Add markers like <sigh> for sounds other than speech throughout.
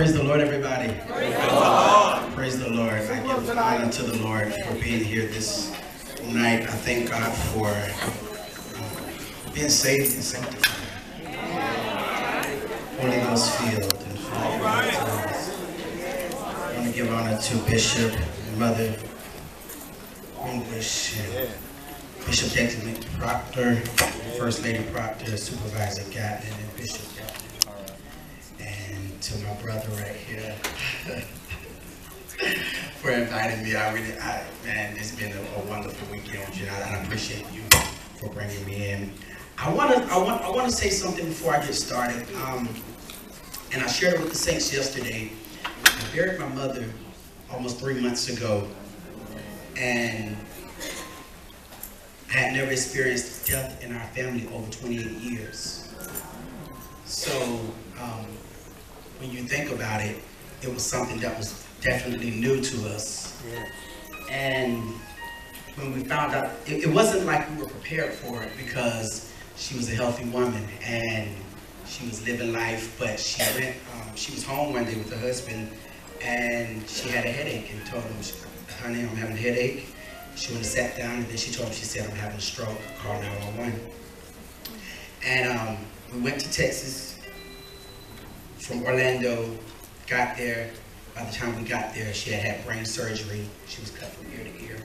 Praise the Lord, everybody. Praise the Lord. Praise the Lord. I give honor to the Lord for being here this night. I thank God for uh, being saved and sanctified. Holy Ghost filled and filled. I want to give honor to Bishop, Mother English, and Bishop Dexter Proctor, First Lady Proctor, Supervisor Gatlin, and Bishop Gatlin. And to my brother right here <laughs> for inviting me. I really, I, man, it's been a, a wonderful weekend with you, I, I appreciate you for bringing me in. I want to, I want, I want to say something before I get started. Um, and I shared it with the saints yesterday. I buried my mother almost three months ago, and I had never experienced death in our family over 28 years. So um, when you think about it, it was something that was definitely new to us. And when we found out, it, it wasn't like we were prepared for it because she was a healthy woman and she was living life, but she went, um, she was home one day with her husband and she had a headache and told him, honey, I'm having a headache. She went and sat down and then she told him, she said, I'm having a stroke, call 911. And um, we went to Texas from Orlando, got there. By the time we got there, she had had brain surgery. She was cut from ear to ear.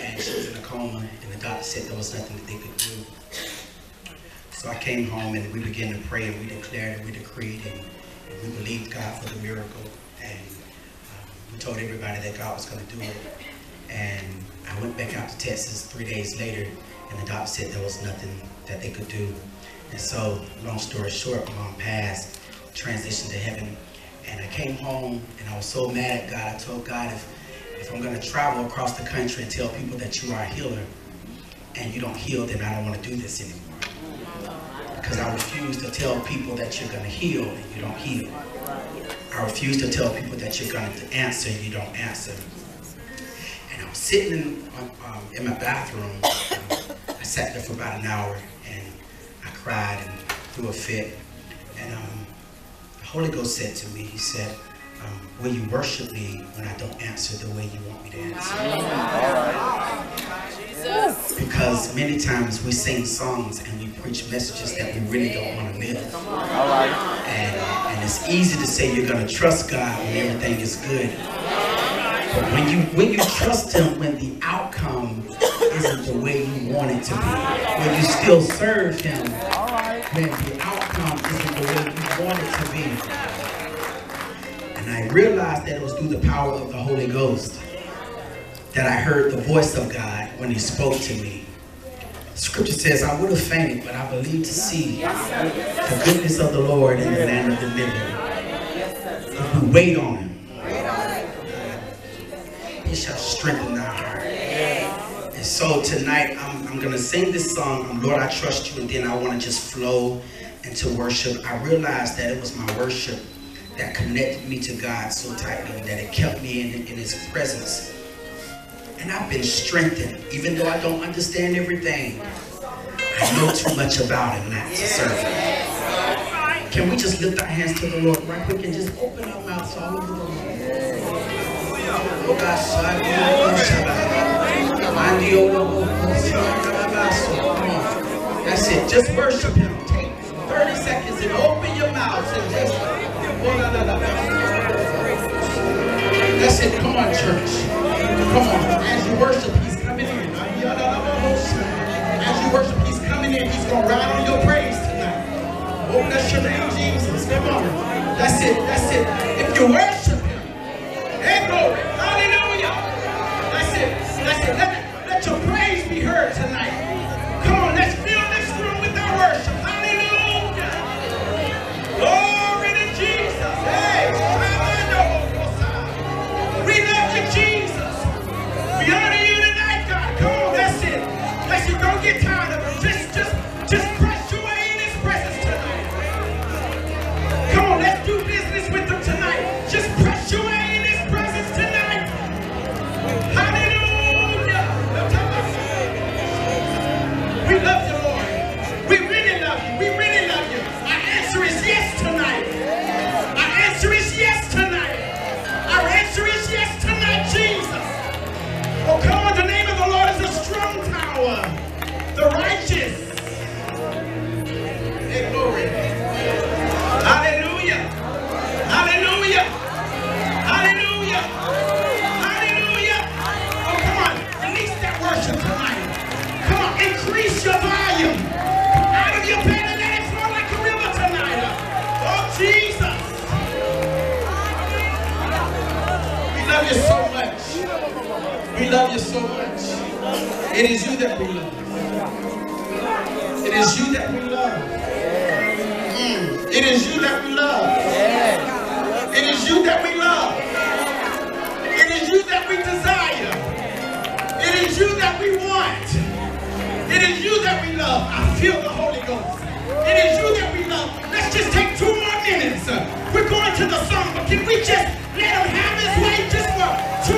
And she was in a coma, and the doctor said there was nothing that they could do. So I came home and we began to pray and we declared and we decreed and, and we believed God for the miracle. And um, we told everybody that God was going to do it. And I went back out to Texas three days later and the doctor said there was nothing that they could do. And so, long story short, mom passed, transitioned to heaven. And I came home and I was so mad at God. I told God, if, if I'm going to travel across the country and tell people that you are a healer and you don't heal, then I don't want to do this anymore. Because I refuse to tell people that you're going to heal and you don't heal. I refuse to tell people that you're going to answer and you don't answer. And I was sitting in, um, in my bathroom. I sat there for about an hour and I cried and threw a fit. And um, Holy Ghost said to me, He said, um, Will you worship me when I don't answer the way you want me to answer? Because many times we sing songs and we preach messages that we really don't want to live. And, and it's easy to say you're going to trust God when everything is good. But when you when you trust Him when the outcome isn't the way you want it to be, when you still serve Him when the outcome isn't the way you want it to be. And I realized that it was through the power of the Holy Ghost that I heard the voice of God when He spoke to me. Scripture says, I would have fainted, but I believed to see the goodness of the Lord in the land of the living. If we wait on Him, He shall strengthen our heart. And so tonight, I'm, I'm going to sing this song, um, Lord, I Trust You, and then I want to just flow into worship. I realized that it was my worship that connected me to God so tightly that it kept me in, in His presence. And I've been strengthened, even though I don't understand everything. I know too much about Him not to serve Him. Can we just lift our hands to the Lord right quick and just open our mouths all over the son, That's it. Just worship Him. Take 30 seconds and open your mouths and just. Oh, That's it. Come on, church. Come on. As you worship, He's coming in. As you worship, He's coming in. He's going to ride on your praise tonight. Oh, bless your name, Jesus. Come on. That's it. That's it. If you worship It is you that we love. It is you that we love. It is you that we love. It is you that we love. It is you that we desire. It is you that we want. It is you that we love. I feel the Holy Ghost. It is you that we love. Let's just take two more minutes. We're going to the song, but can we just let him have his way just for two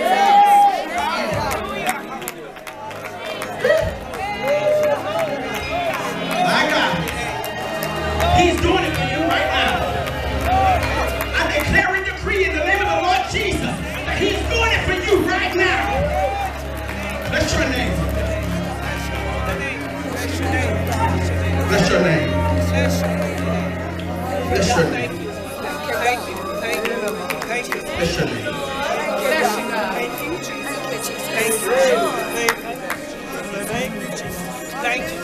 name. Bless your name. Thank you. Thank you. Thank you. Bless your name. Thank you, Thank you, Thank you, Thank you,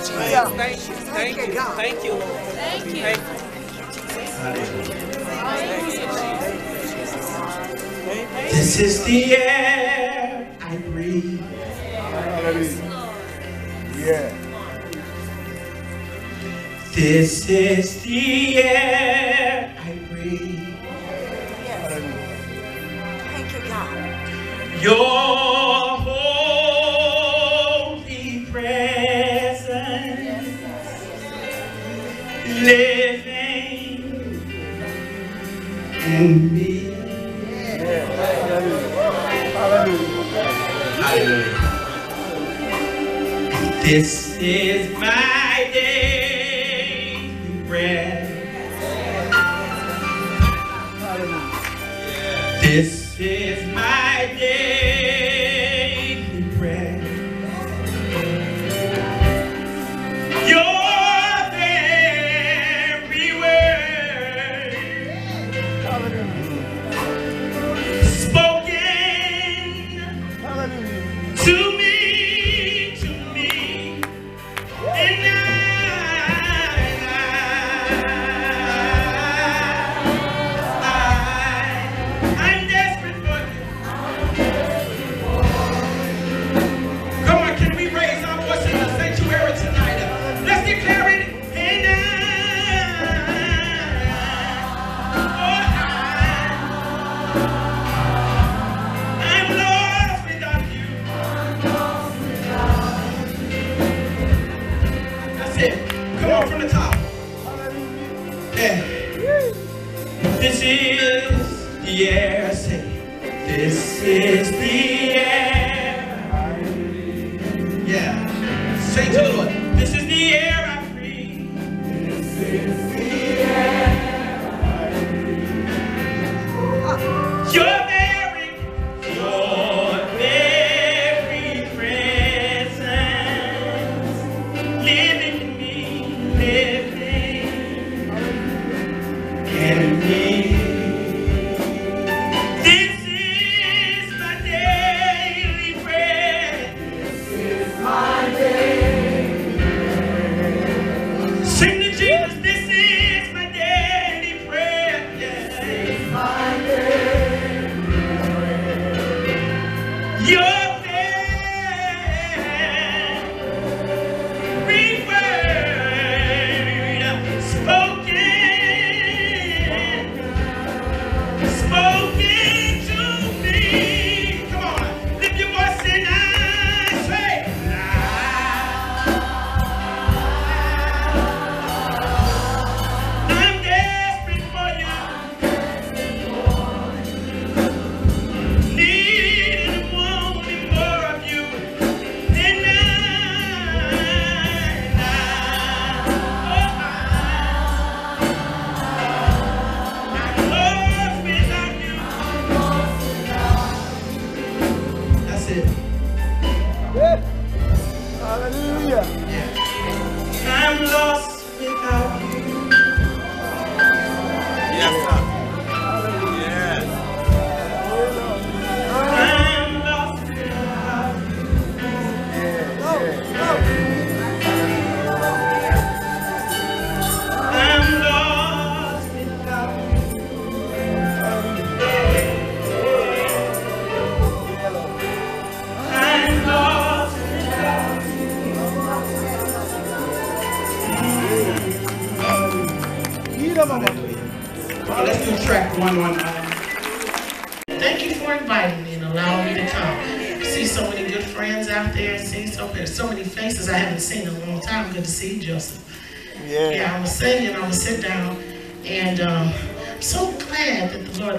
Thank you. Thank you. Thank you, Lord. Thank you. Thank you. This is the air I breathe. Yeah. This is the air I breathe. Thank you, God. Your holy presence living in me. Hallelujah. This Yeah. This is the air. I Say, this is the air. Yeah. Say to the Lord, this is the air I breathe. This is Yeah! am lost.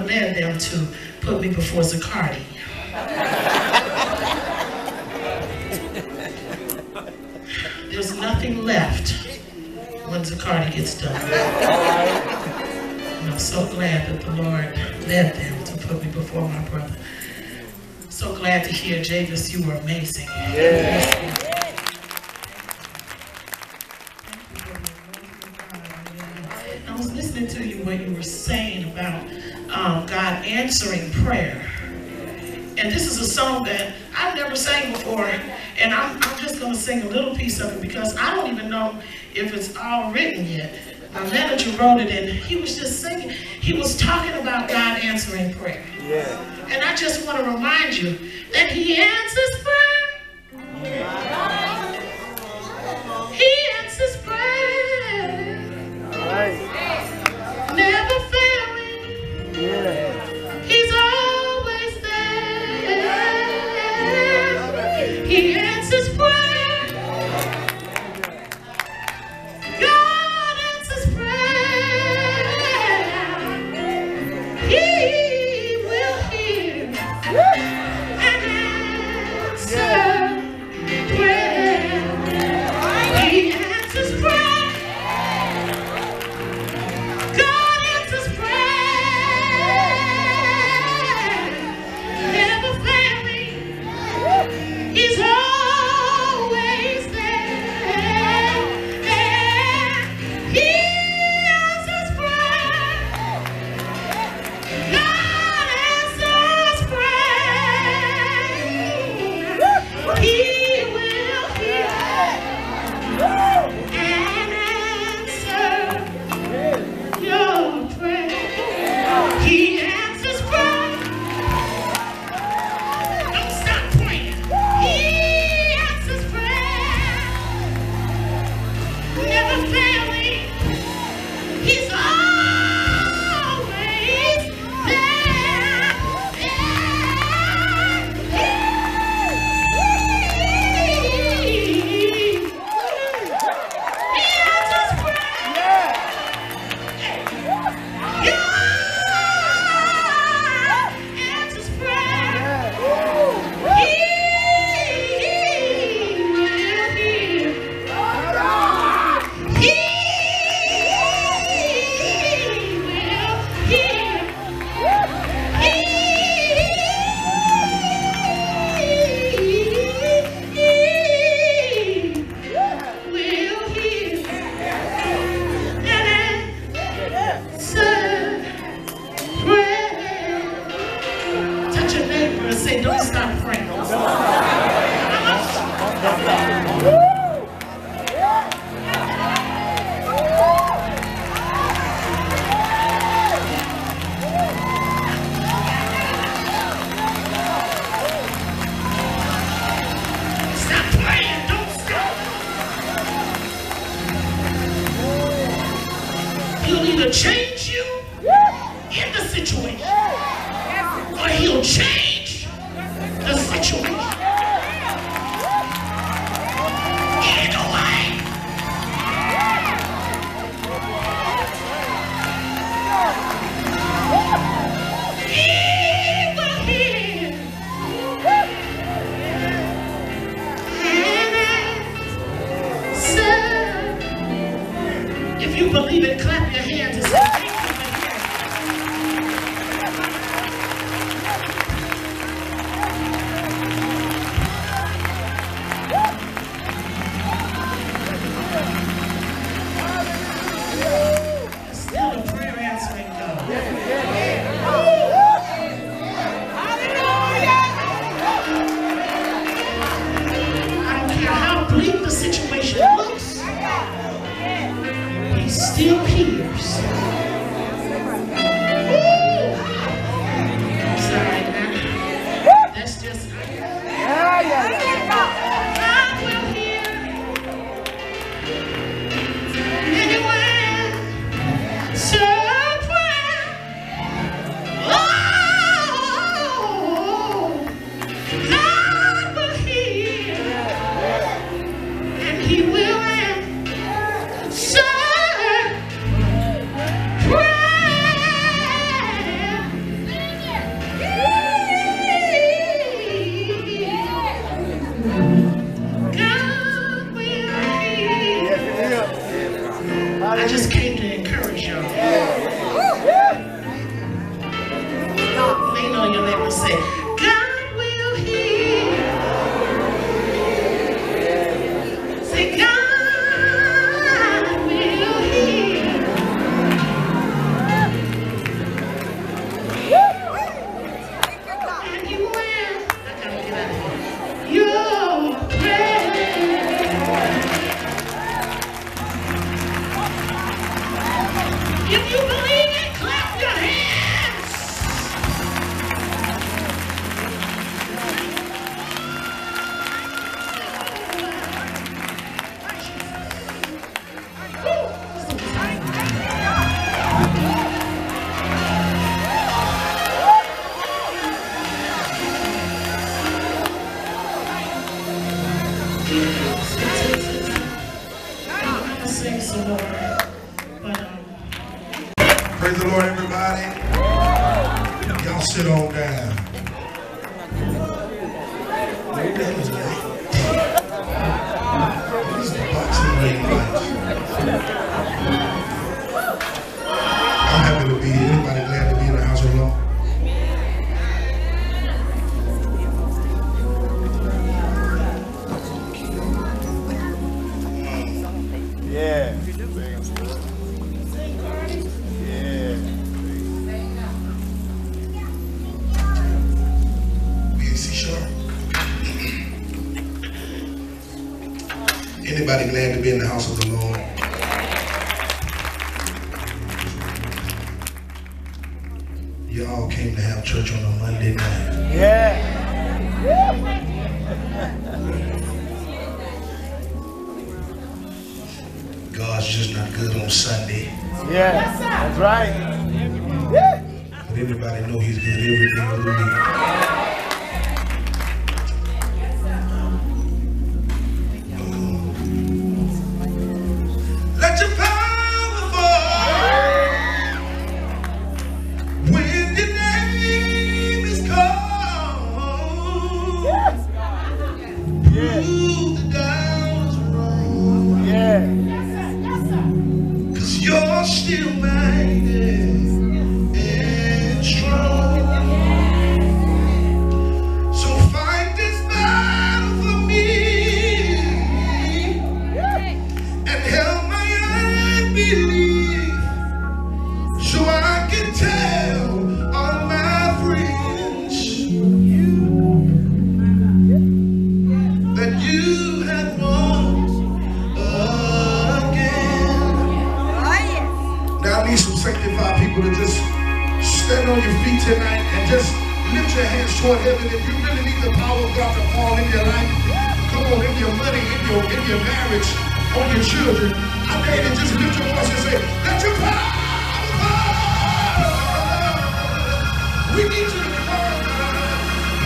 Led them to put me before Zacardi. There's nothing left when Zacardi gets done. And I'm so glad that the Lord led them to put me before my brother. So glad to hear, Javis, you were amazing. I never sang before, and I'm, I'm just going to sing a little piece of it because I don't even know if it's all written yet. My manager wrote it, and he was just singing. He was talking about God answering prayer. Yeah. And I just want to remind you that He answers prayer. Either change you in the situation, or he'll change just can't. Anybody glad to be in the house of the Lord? Y'all came to have church on a Monday night. Yeah. God's just not good on Sunday. Yeah, that's right. But anybody know he's good every day of the week. lost your.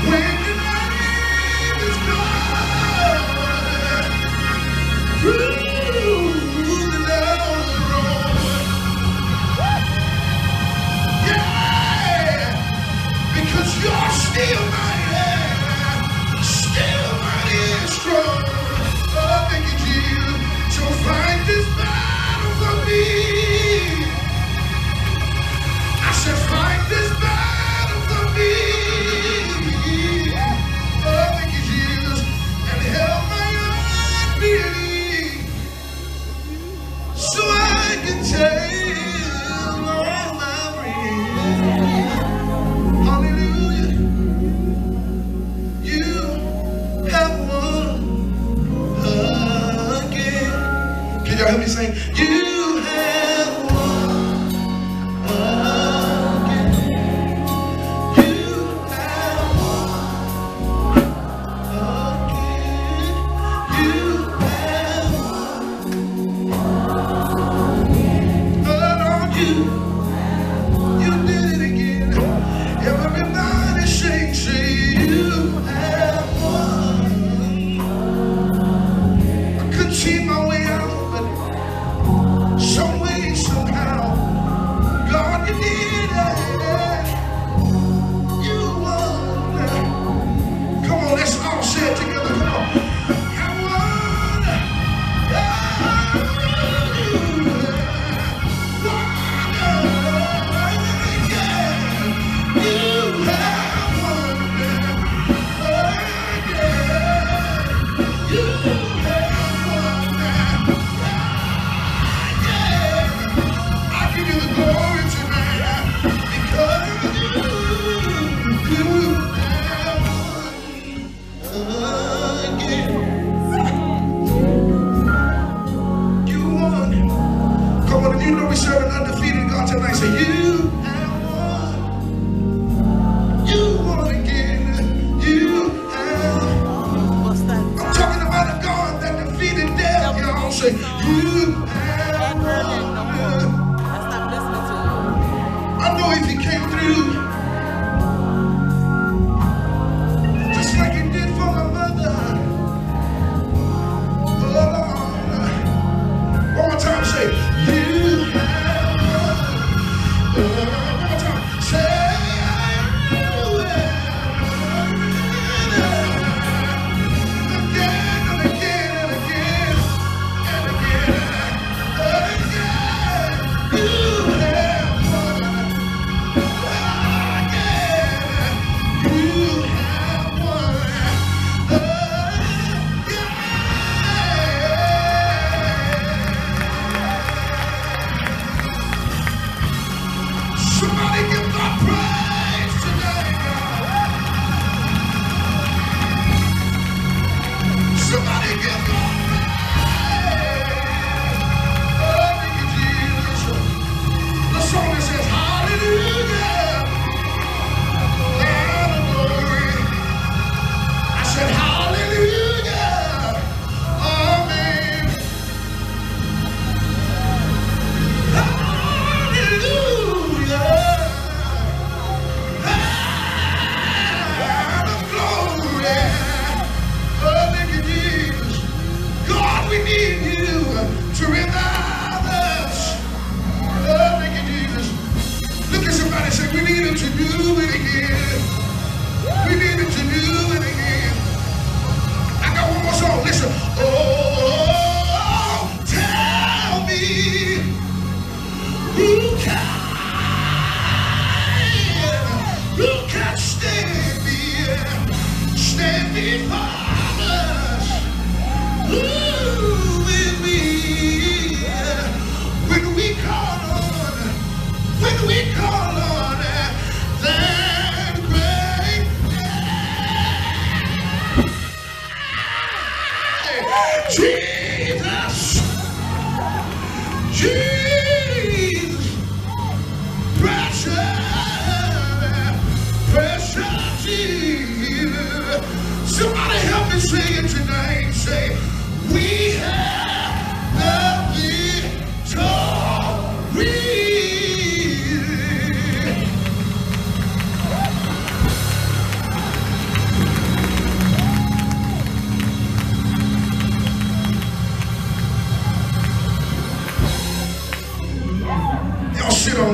When your name is. y'all hear me saying? You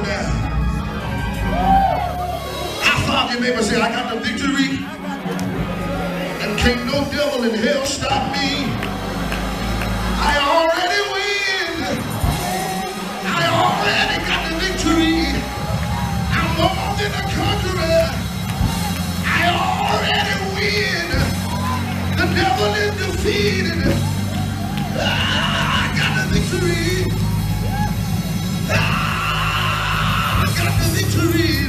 on. High five your neighbor say, I got the victory. And can't no devil in hell stop me. I already win. I already got the victory. I'm more than a conqueror. I already win. The devil is defeated. Ah, I got the victory. Victory!